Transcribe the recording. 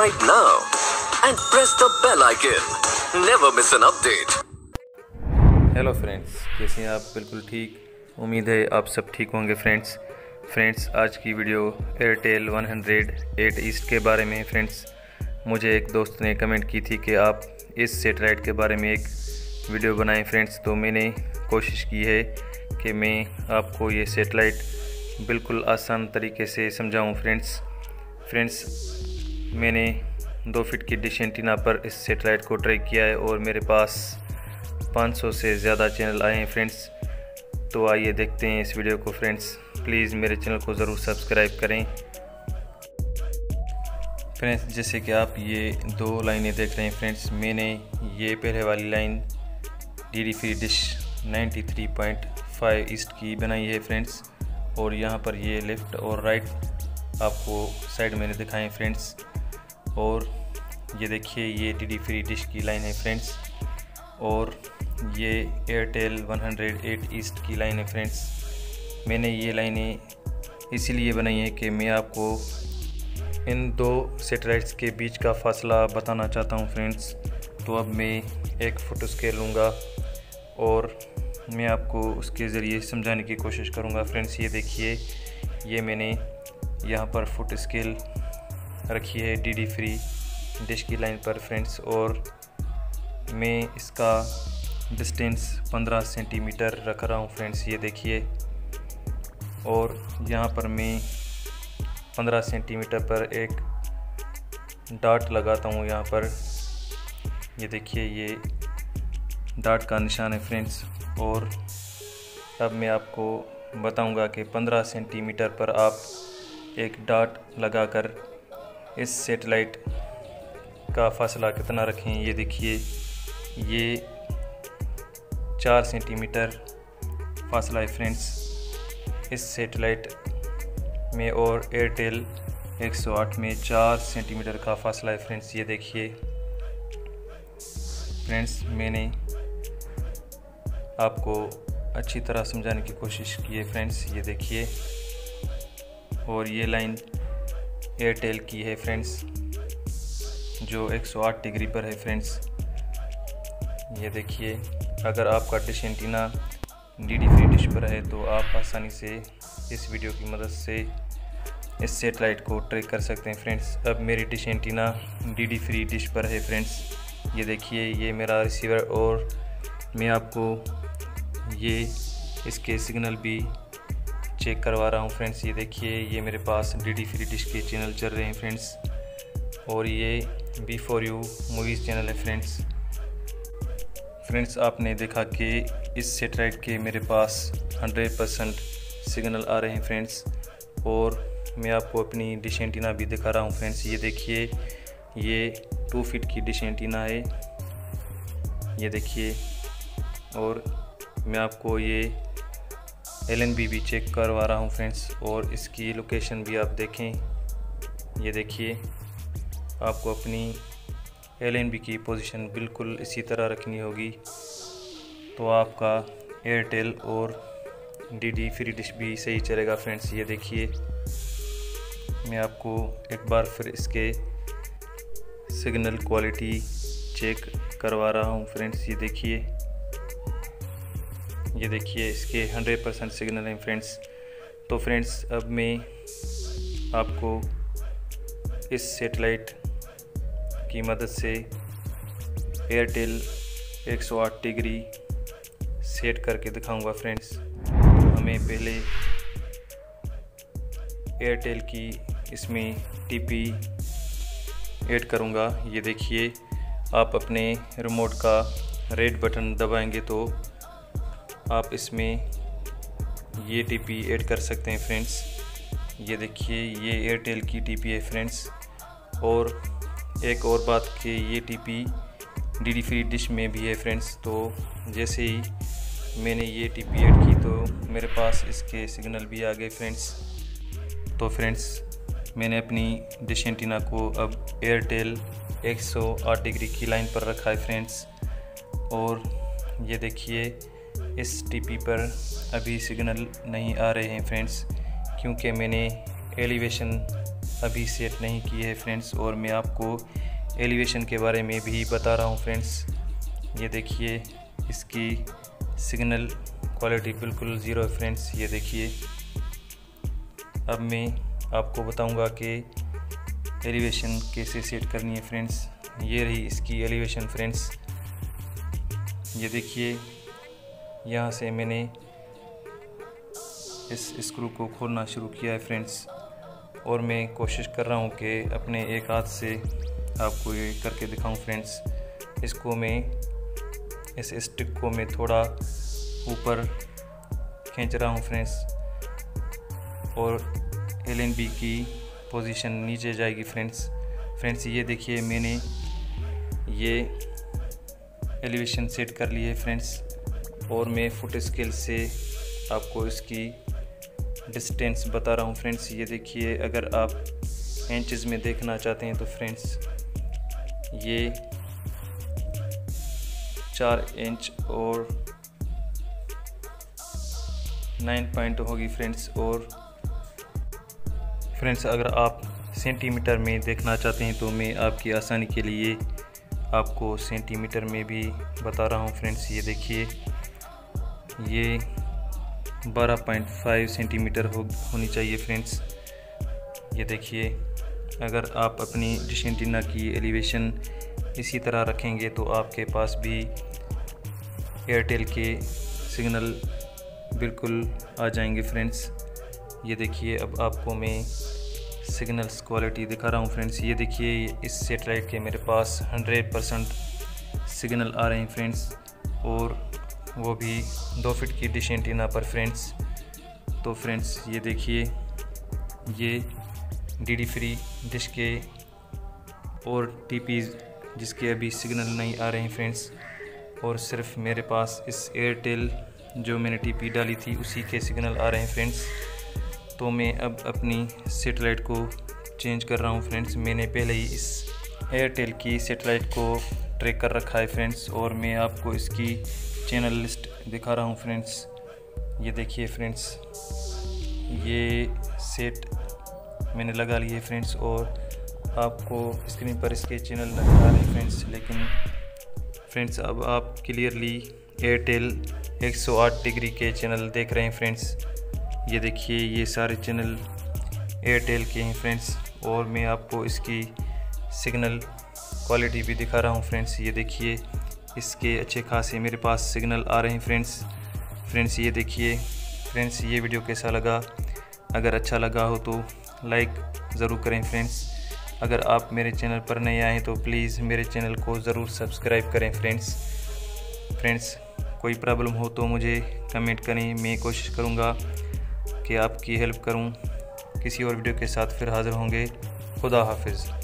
subscribe now. And press the bell icon. Never miss an update. Hello friends कैसे हैं आप? बिल्कुल ठीक। उम्मीद है आप सब ठीक होंगे फ्रेंड्स फ्रेंड्स आज की वीडियो एयरटेल 108 ईस्ट के बारे में फ्रेंड्स मुझे एक दोस्त ने कमेंट की थी कि आप इस सेटेलाइट के बारे में एक वीडियो बनाएँ फ्रेंड्स तो मैंने कोशिश की है कि मैं आपको ये सेटेलाइट बिल्कुल आसान तरीके से समझाऊं फ्रेंड्स फ्रेंड्स मैंने दो फिट की डिश एंटीना पर इस सेटेलाइट को ट्रैक किया है और मेरे पास 500 से ज़्यादा चैनल आए हैं फ्रेंड्स। तो आइए देखते हैं इस वीडियो को फ्रेंड्स। प्लीज़ मेरे चैनल को ज़रूर सब्सक्राइब करें। फ्रेंड्स, जैसे कि आप ये दो लाइनें देख रहे हैं फ्रेंड्स, मैंने ये पहले वाली line D D free dish 93.5 east की बनाई है फ्रेंड्स। और यहाँ पर ये लेफ़्ट और राइट आपको साइड मैंने दिखाए फ्रेंड्स। और ये देखिए, ये डी डी फ्री डिश की लाइन है फ्रेंड्स और ये एयरटेल 108 ईस्ट की लाइन है फ्रेंड्स मैंने ये लाइनें इसीलिए बनाई हैं कि मैं आपको इन दो सेटेलाइट्स के बीच का फासला बताना चाहता हूँ फ्रेंड्स तो अब मैं एक फ़ोटो स्केल लूँगा और मैं आपको उसके ज़रिए समझाने की कोशिश करूँगा फ्रेंड्स ये देखिए, ये मैंने यहाँ पर फुट स्केल रखी है डी डी फ्री डिश की लाइन पर फ्रेंड्स और मैं इसका डिस्टेंस 15 सेंटीमीटर रख रहा हूँ फ्रेंड्स ये देखिए। और यहाँ पर मैं 15 सेंटीमीटर पर एक डाट लगाता हूँ यहाँ पर। ये देखिए, ये डाट का निशान है फ्रेंड्स और अब मैं आपको बताऊँगा कि 15 सेंटीमीटर पर आप एक डाट लगाकर इस सेटेलाइट का फासला कितना रखें? ये देखिए, ये चार सेंटीमीटर फासला है फ्रेंड्स। इस सेटेलाइट में और एयरटेल 108 में चार सेंटीमीटर का फासला है फ्रेंड्स। ये देखिए, फ्रेंड्स, मैंने आपको अच्छी तरह समझाने की कोशिश की है फ्रेंड्स। ये देखिए, और ये लाइन एयरटेल की है फ्रेंड्स जो 108 डिग्री पर है फ्रेंड्स ये देखिए, अगर आपका dish antenna D D free dish पर है तो आप आसानी से इस वीडियो की मदद से इस सेटेलाइट को ट्रैक कर सकते हैं फ्रेंड्स अब मेरी dish antenna D D free dish पर है फ्रेंड्स ये देखिए, ये मेरा रिसीवर और मैं आपको ये इसके सिग्नल भी चेक करवा रहा हूँ फ्रेंड्स। ये देखिए, ये मेरे पास डी डी फ्री डिश के चैनल चल रहे हैं फ्रेंड्स। और ये B for you movies channel है फ्रेंड्स। फ्रेंड्स, आपने देखा कि इस सेटेलाइट के मेरे पास 100 परसेंट सिग्नल आ रहे हैं फ्रेंड्स। और मैं आपको अपनी डिश एंटीना भी दिखा रहा हूँ फ्रेंड्स। ये देखिए, ये टू फीट की डिश एंटीना है। ये देखिए, और मैं आपको ये एलएनबी भी चेक करवा रहा हूँ फ्रेंड्स और इसकी लोकेशन भी आप देखें। ये देखिए, आपको अपनी एलएनबी की पोजीशन बिल्कुल इसी तरह रखनी होगी। तो आपका एयरटेल और डी डी फ्री डिश भी सही चलेगा फ्रेंड्स ये देखिए। मैं आपको एक बार फिर इसके सिग्नल क्वालिटी चेक करवा रहा हूँ फ्रेंड्स ये देखिए। ये देखिए इसके 100 परसेंट सिग्नल हैं फ्रेंड्स। तो फ्रेंड्स, अब मैं आपको इस सेटेलाइट की मदद से एयरटेल 108 डिग्री सेट करके दिखाऊँगा फ्रेंड्स। हमें पहले एयरटेल की इसमें टीपी ऐड करूँगा। ये देखिए, आप अपने रिमोट का रेड बटन दबाएँगे तो आप इसमें ये टीपी ऐड कर सकते हैं फ्रेंड्स ये देखिए, ये एयरटेल की टीपी है फ्रेंड्स और एक और बात कि ये TP D D free dish में भी है फ्रेंड्स तो जैसे ही मैंने ये टीपी ऐड की तो मेरे पास इसके सिग्नल भी आ गए फ्रेंड्स तो फ्रेंड्स मैंने अपनी डिश एंटीना को अब एयरटेल 108 डिग्री की लाइन पर रखा है फ्रेंड्स और ये देखिए इस टीपी पर अभी सिग्नल नहीं आ रहे हैं फ्रेंड्स, क्योंकि मैंने एलिवेशन अभी सेट नहीं की है फ्रेंड्स, और मैं आपको एलिवेशन के बारे में भी बता रहा हूँ फ्रेंड्स। ये देखिए, इसकी सिग्नल क्वालिटी बिल्कुल ज़ीरो है फ्रेंड्स, ये देखिए। अब मैं आपको बताऊँगा कि एलिवेशन कैसे सेट करनी है फ्रेंड्स। ये रही इसकी एलिवेशन फ्रेंड्स। ये देखिए यहाँ से मैंने इस स्क्रू को खोलना शुरू किया है फ्रेंड्स और मैं कोशिश कर रहा हूँ कि अपने एक हाथ से आपको ये करके दिखाऊँ फ्रेंड्स इसको मैं, इस स्टिक को मैं थोड़ा ऊपर खींच रहा हूँ फ्रेंड्स और एल एन बी की पोजीशन नीचे जाएगी फ्रेंड्स फ्रेंड्स ये देखिए, मैंने ये एलिवेशन सेट कर ली है फ्रेंड्स और मैं फुट स्केल से आपको इसकी डिस्टेंस बता रहा हूँ फ्रेंड्स ये देखिए, अगर आप इंचज़ में देखना चाहते हैं तो फ्रेंड्स ये चार इंच और नाइन पॉइंट होगी फ्रेंड्स और फ्रेंड्स अगर आप सेंटीमीटर में देखना चाहते हैं तो मैं आपकी आसानी के लिए आपको सेंटीमीटर में भी बता रहा हूँ फ्रेंड्स ये देखिए ये 12.5 सेंटीमीटर हो, होनी चाहिए फ्रेंड्स। ये देखिए, अगर आप अपनी डिश एंटीना की एलिवेशन इसी तरह रखेंगे तो आपके पास भी एयरटेल के सिग्नल बिल्कुल आ जाएँगे फ्रेंड्स। ये देखिए, अब आपको मैं सिग्नल्स क्वालिटी दिखा रहा हूँ फ्रेंड्स। ये देखिए, इस सेटेलाइट के मेरे पास 100 परसेंट सिग्नल आ रहे हैं फ्रेंड्स। और वो भी दो फिट की डिश एंटीना पर फ्रेंड्स। तो फ्रेंड्स, ये देखिए, ये डी फ्री डिश के और टीपी जिसके अभी सिग्नल नहीं आ रहे हैं फ्रेंड्स। और सिर्फ़ मेरे पास इस एयरटेल जो मैंने टीपी डाली थी, उसी के सिग्नल आ रहे हैं फ्रेंड्स। तो मैं अब अपनी सेटेलाइट को चेंज कर रहा हूँ फ्रेंड्स। मैंने पहले ही इस एयरटेल की सेटेलाइट को ट्रैक कर रखा है फ्रेंड्स। और मैं आपको इसकी चैनल लिस्ट दिखा रहा हूँ फ्रेंड्स ये देखिए फ्रेंड्स ये सेट मैंने लगा लिए फ्रेंड्स और आपको स्क्रीन पर इसके चैनल नज़र आ रहे हैं फ्रेंड्स लेकिन फ्रेंड्स अब आप क्लियरली एयरटेल 108 डिग्री के चैनल देख रहे हैं फ्रेंड्स ये देखिए, ये सारे चैनल एयरटेल के हैं फ्रेंड्स और मैं आपको इसकी सिग्नल क्वालिटी भी दिखा रहा हूँ फ्रेंड्स ये देखिए इसके अच्छे खासे मेरे पास सिग्नल आ रहे हैं फ्रेंड्स। फ्रेंड्स, ये देखिए। फ्रेंड्स, ये वीडियो कैसा लगा? अगर अच्छा लगा हो तो लाइक ज़रूर करें फ्रेंड्स। अगर आप मेरे चैनल पर नए आए तो प्लीज़ मेरे चैनल को ज़रूर सब्सक्राइब करें फ्रेंड्स। फ्रेंड्स, कोई प्रॉब्लम हो तो मुझे कमेंट करें। मैं कोशिश करूँगा कि आपकी हेल्प करूँ। किसी और वीडियो के साथ फिर हाज़िर होंगे। खुदा हाफिज़।